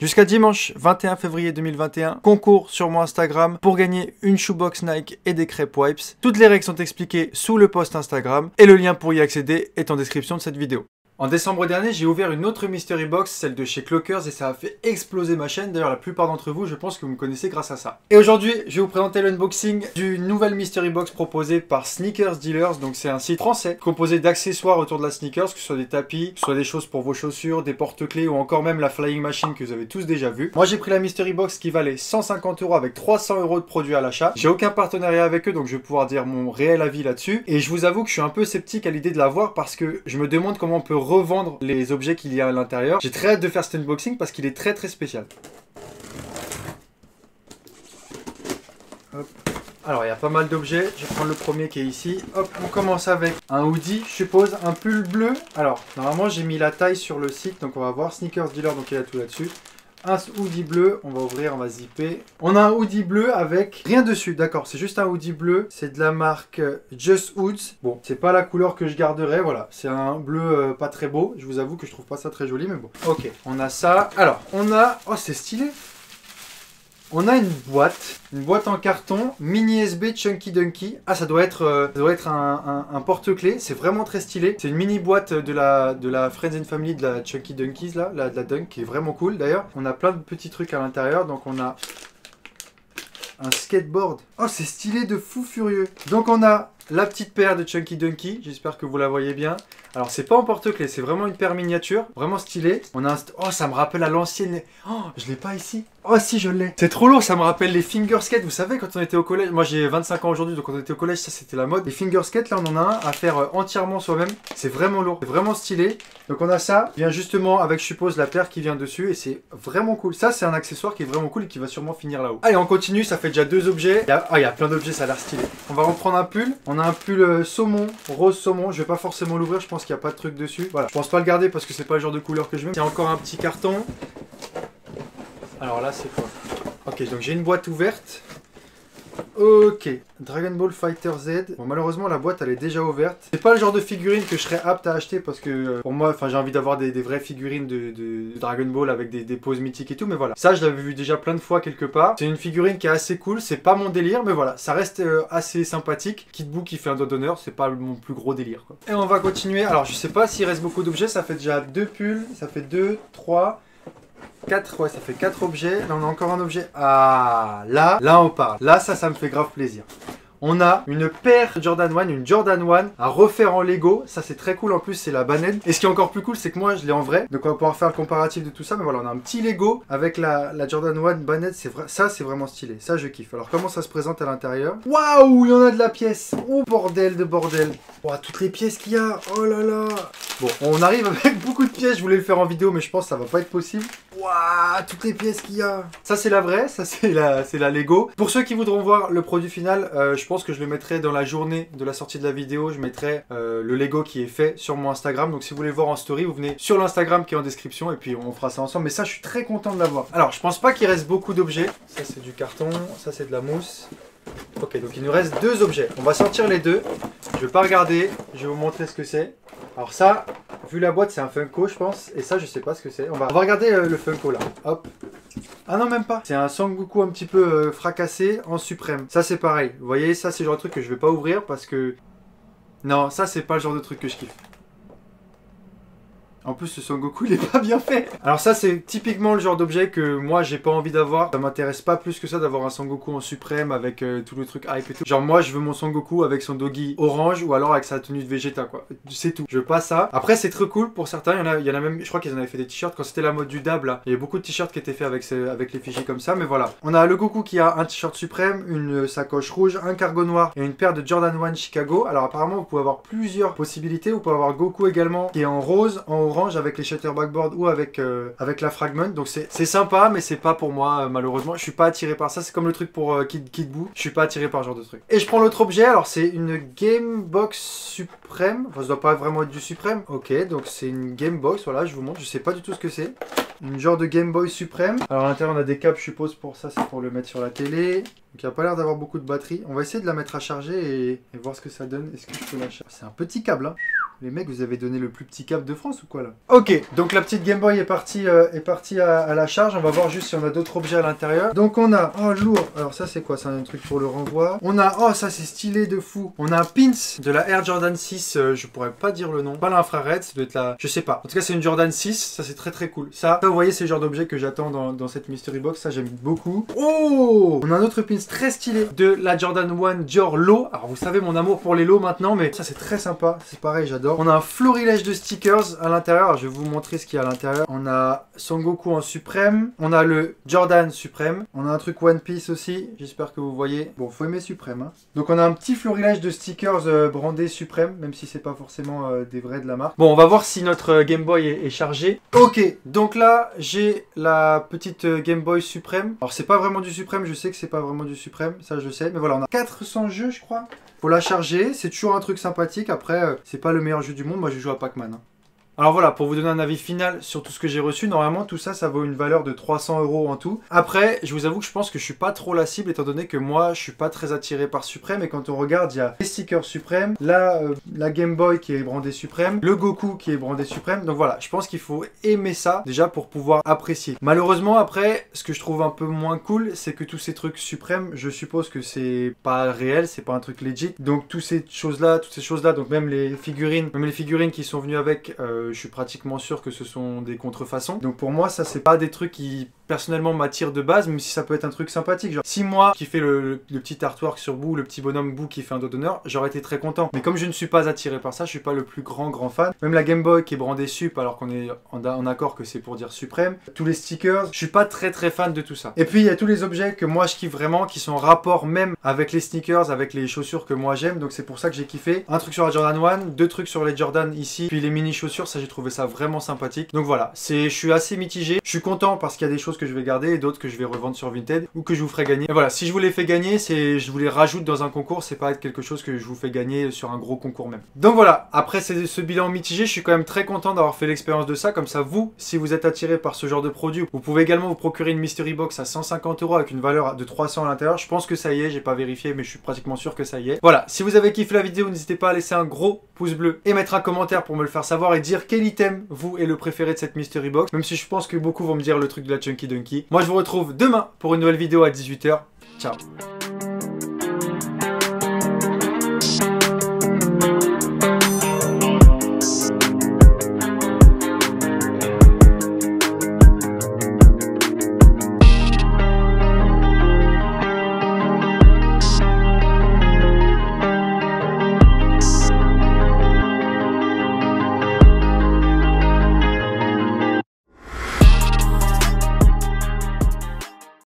Jusqu'à dimanche 21 février 2021, concours sur mon Instagram pour gagner une shoebox Nike et des crêpes wipes. Toutes les règles sont expliquées sous le post Instagram et le lien pour y accéder est en description de cette vidéo. En décembre dernier, j'ai ouvert une autre Mystery Box, celle de chez Clockers, et ça a fait exploser ma chaîne. D'ailleurs, la plupart d'entre vous, je pense que vous me connaissez grâce à ça. Et aujourd'hui, je vais vous présenter l'unboxing d'une nouvelle Mystery Box proposée par Sneakers Dealers. Donc, c'est un site français composé d'accessoires autour de la sneakers, que ce soit des tapis, que ce soit des choses pour vos chaussures, des porte-clés ou encore même la Flying Machine que vous avez tous déjà vu. Moi, j'ai pris la Mystery Box qui valait 150 euros avec 300 euros de produits à l'achat. J'ai aucun partenariat avec eux, donc je vais pouvoir dire mon réel avis là-dessus. Et je vous avoue que je suis un peu sceptique à l'idée de la voir parce que je me demande comment on peut revendre les objets qu'il y a à l'intérieur. J'ai très hâte de faire cet unboxing parce qu'il est très très spécial. Alors il y a pas mal d'objets, je vais prendre le premier qui est ici. Hop, on commence avec un hoodie, je suppose, un pull bleu. Alors, normalement j'ai mis la taille sur le site, donc on va voir Sneakers Dealer, donc il y a tout là-dessus un hoodie bleu. On va ouvrir, on va zipper. On a un hoodie bleu avec rien dessus. D'accord, c'est juste un hoodie bleu. C'est de la marque euh, Just Hoods. Bon, c'est pas la couleur que je garderai. Voilà, c'est un bleu euh, pas très beau. Je vous avoue que je trouve pas ça très joli, mais bon. Ok, on a ça. Alors, on a... Oh, c'est stylé on a une boîte, une boîte en carton, mini SB Chunky Dunky. Ah, ça doit être, euh, doit être un, porte-clés. C'est vraiment très stylé. C'est une mini boîte de la, Friends and Family de la Chunky Dunkies, là, de la Dunk, qui est vraiment cool d'ailleurs. On a plein de petits trucs à l'intérieur. Donc, on a un skateboard. Oh, c'est stylé de fou furieux. Donc, on a la petite paire de Chunky Dunky. J'espère que vous la voyez bien. Alors c'est pas en porte-clés, c'est vraiment une paire miniature, vraiment stylé. On a un oh ça me rappelle à l'ancienne. Oh je l'ai pas ici. Oh si je l'ai. C'est trop lourd, ça me rappelle les finger skates. Vous savez quand on était au collège, moi j'ai 25 ans aujourd'hui donc quand on était au collège ça c'était la mode. Les finger skates là on en a un à faire euh, entièrement soi-même. C'est vraiment lourd, c'est vraiment stylé. Donc on a ça, vient justement avec je suppose la paire qui vient dessus et c'est vraiment cool. Ça c'est un accessoire qui est vraiment cool et qui va sûrement finir là-haut. Allez on continue, ça fait déjà deux objets. Il. Ah il y a plein d'objets, ça a l'air stylé. On va reprendre un pull. On a un pull euh, saumon, rose saumon. Je vais pas forcément l'ouvrir, je pense qu'il n'y a pas de truc dessus. Voilà, je pense pas le garder parce que c'est pas le genre de couleur que je veux. Il y a encore un petit carton. Alors là, c'est quoi? Ok, donc j'ai une boîte ouverte. Ok, Dragon Ball Fighter Z. Bon, malheureusement, la boîte, elle est déjà ouverte. C'est pas le genre de figurine que je serais apte à acheter parce que euh, pour moi, enfin, j'ai envie d'avoir des, vraies figurines de, Dragon Ball avec des, poses mythiques et tout. Mais voilà, ça, je l'avais vu déjà plein de fois quelque part. C'est une figurine qui est assez cool. C'est pas mon délire, mais voilà, ça reste euh, assez sympathique. Kid Buu qui fait un doigt d'honneur, c'est pas mon plus gros délire. Et on va continuer. Alors, je sais pas s'il reste beaucoup d'objets. Ça fait déjà deux pulls. Ça fait deux, trois. 4, ouais, ça fait 4 objets. Là, on a encore un objet. Ah, là, là, on parle. Là, ça, ça me fait grave plaisir on a une paire Jordan 1, une Jordan 1 à refaire en Lego. Ça, c'est très cool. En plus, c'est la banane. Et ce qui est encore plus cool, c'est que moi, je l'ai en vrai. Donc, on va pouvoir faire le comparatif de tout ça. Mais voilà, on a un petit Lego avec la, Jordan 1 banette. C'est vrai, ça, c'est vraiment stylé. Ça, je kiffe. Alors, comment ça se présente à l'intérieur? Waouh, il y en a de la pièce. Oh, bordel de bordel. Oh, toutes les pièces qu'il y a. Oh là là. Bon, on arrive avec beaucoup de pièces. Je voulais le faire en vidéo, mais je pense que ça va pas être possible. Waouh, toutes les pièces qu'il y a. Ça, c'est la vraie. Ça, c'est la, c'est la Lego. Pour ceux qui voudront voir le produit final, euh, je pense que je le mettrai dans la journée de la sortie de la vidéo. Je mettrai euh, le Lego qui est fait sur mon Instagram. Donc si vous voulez voir en story, vous venez sur l'Instagram qui est en description et puis on fera ça ensemble. Mais ça, je suis très content de l'avoir. Alors, je pense pas qu'il reste beaucoup d'objets. Ça, c'est du carton. Ça, c'est de la mousse. Ok, donc il nous reste deux objets. On va sortir les deux. Je vais pas regarder. Je vais vous montrer ce que c'est. Alors ça, vu la boîte, c'est un Funko, je pense. Et ça, je sais pas ce que c'est. On va, on va regarder euh, le Funko là. Hop. Ah non, même pas. C'est un Sangoku un petit peu euh, fracassé en suprême. Ça, c'est pareil. Vous voyez, ça, c'est le genre de truc que je vais pas ouvrir parce que... Non, ça, c'est pas le genre de truc que je kiffe. En plus, ce Son Goku, il est pas bien fait. Alors ça, c'est typiquement le genre d'objet que moi, j'ai pas envie d'avoir. Ça m'intéresse pas plus que ça d'avoir un Son Goku en suprême avec euh, tout le truc hype et tout. Genre moi, je veux mon Son Goku avec son doggy orange ou alors avec sa tenue de Vegeta, quoi. C'est tout. Je veux pas ça. Après, c'est très cool pour certains. Il y en a, il y en a même, je crois qu'ils en avaient fait des t-shirts quand c'était la mode du dab, là. Il y avait beaucoup de t-shirts qui étaient faits avec, avec les fichiers comme ça, mais voilà. On a le Goku qui a un t-shirt suprême, une sacoche rouge, un cargo noir et une paire de Jordan 1 Chicago. Alors apparemment, vous pouvez avoir plusieurs possibilités. Vous pouvez avoir Goku également qui est en rose, en orange avec les shutter backboard ou avec, euh, avec la fragment. Donc c'est sympa, mais c'est pas pour moi, euh, malheureusement. Je suis pas attiré par ça. C'est comme le truc pour euh, Kid, Kid. Je suis pas attiré par ce genre de truc. Et je prends l'autre objet. Alors c'est une Game Box Suprême. Enfin, ça doit pas vraiment être du Suprême. Ok, donc c'est une Game Box. Voilà, je vous montre. Je sais pas du tout ce que c'est. Une genre de Game Boy Suprême. Alors à l'intérieur, on a des câbles, je suppose, pour ça. C'est pour le mettre sur la télé. Donc il a pas l'air d'avoir beaucoup de batterie. On va essayer de la mettre à charger et, voir ce que ça donne. Est-ce que je peux la charger? C'est un petit câble, hein. Les mecs, vous avez donné le plus petit cap de France ou quoi là? Ok, donc la petite Game Boy est partie, euh, est partie à, la charge. On va voir juste si on a d'autres objets à l'intérieur. Donc on a, oh lourd, alors ça c'est quoi? C'est un truc pour le renvoi. On a, oh ça c'est stylé de fou. On a un pins de la Air Jordan 6, euh, je pourrais pas dire le nom. Pas l'infrared, ça doit être la, je sais pas. En tout cas c'est une Jordan 6, ça c'est très très cool. Ça, vous voyez, c'est le genre d'objet que j'attends dans, cette mystery box, ça j'aime beaucoup. Oh On a un autre pins très stylé de la Jordan 1 Dior Low. Alors vous savez mon amour pour les lots maintenant, mais ça c'est très sympa. C'est pareil, j'adore. On a un florilège de stickers à l'intérieur. Je vais vous montrer ce qu'il y a à l'intérieur. On a Son Goku en suprême. On a le Jordan suprême. On a un truc One Piece aussi. J'espère que vous voyez. Bon, faut aimer suprême. Hein. Donc on a un petit florilège de stickers euh, brandés suprême, même si c'est pas forcément euh, des vrais de la marque. Bon, on va voir si notre euh, Game Boy est, chargé. Ok, donc là j'ai la petite Game Boy suprême. Alors c'est pas vraiment du suprême, je sais que c'est pas vraiment du suprême, ça je sais. Mais voilà, on a 400 jeux je crois. Faut la charger, c'est toujours un truc sympathique. Après, euh, c'est pas le meilleur jeu du monde. Moi, je joue à Pac-Man. Hein. Alors voilà, pour vous donner un avis final sur tout ce que j'ai reçu, normalement tout ça, ça vaut une valeur de 300 euros en tout. Après, je vous avoue que je pense que je suis pas trop la cible, étant donné que moi, je suis pas très attiré par Suprême. Et quand on regarde, il y a les stickers Suprême, là, euh, la Game Boy qui est brandée Suprême, le Goku qui est brandé Suprême. Donc voilà, je pense qu'il faut aimer ça déjà pour pouvoir apprécier. Malheureusement, après, ce que je trouve un peu moins cool, c'est que tous ces trucs Suprême, je suppose que c'est pas réel, c'est pas un truc legit. Donc toutes ces choses-là, toutes ces choses-là, donc même les figurines, même les figurines qui sont venues avec... Euh, je suis pratiquement sûr que ce sont des contrefaçons. Donc pour moi, ça c'est pas des trucs qui personnellement m'attire de base, même si ça peut être un truc sympathique. Genre, si moi qui fais le, petit artwork sur Boo, le petit bonhomme Boo qui fait un dos d'honneur, j'aurais été très content. Mais comme je ne suis pas attiré par ça, je suis pas le plus grand grand fan. Même la Game Boy qui est brandée Sup, alors qu'on est en, accord que c'est pour dire suprême. Tous les stickers, je suis pas très très fan de tout ça. Et puis il y a tous les objets que moi je kiffe vraiment, qui sont en rapport même avec les sneakers, avec les chaussures que moi j'aime. Donc c'est pour ça que j'ai kiffé. Un truc sur la Jordan 1, deux trucs sur les Jordan ici, puis les mini chaussures, ça j'ai trouvé ça vraiment sympathique. Donc voilà, je suis assez mitigé. Je suis content parce qu'il y a des choses que je vais garder et d'autres que je vais revendre sur Vinted ou que je vous ferai gagner. Et voilà, si je vous les fais gagner, c'est je vous les rajoute dans un concours, c'est pas quelque chose que je vous fais gagner sur un gros concours même. Donc voilà, après ce bilan mitigé, je suis quand même très content d'avoir fait l'expérience de ça. Comme ça, vous, si vous êtes attiré par ce genre de produit, vous pouvez également vous procurer une mystery box à 150 euros avec une valeur de 300 à l'intérieur. Je pense que ça y est, j'ai pas vérifié, mais je suis pratiquement sûr que ça y est. Voilà, si vous avez kiffé la vidéo, n'hésitez pas à laisser un gros pouce bleu et mettre un commentaire pour me le faire savoir et dire quel item vous est le préféré de cette mystery box. Même si je pense que beaucoup vont me dire le truc de la Chunky Donkey. Moi, je vous retrouve demain pour une nouvelle vidéo à 18h. Ciao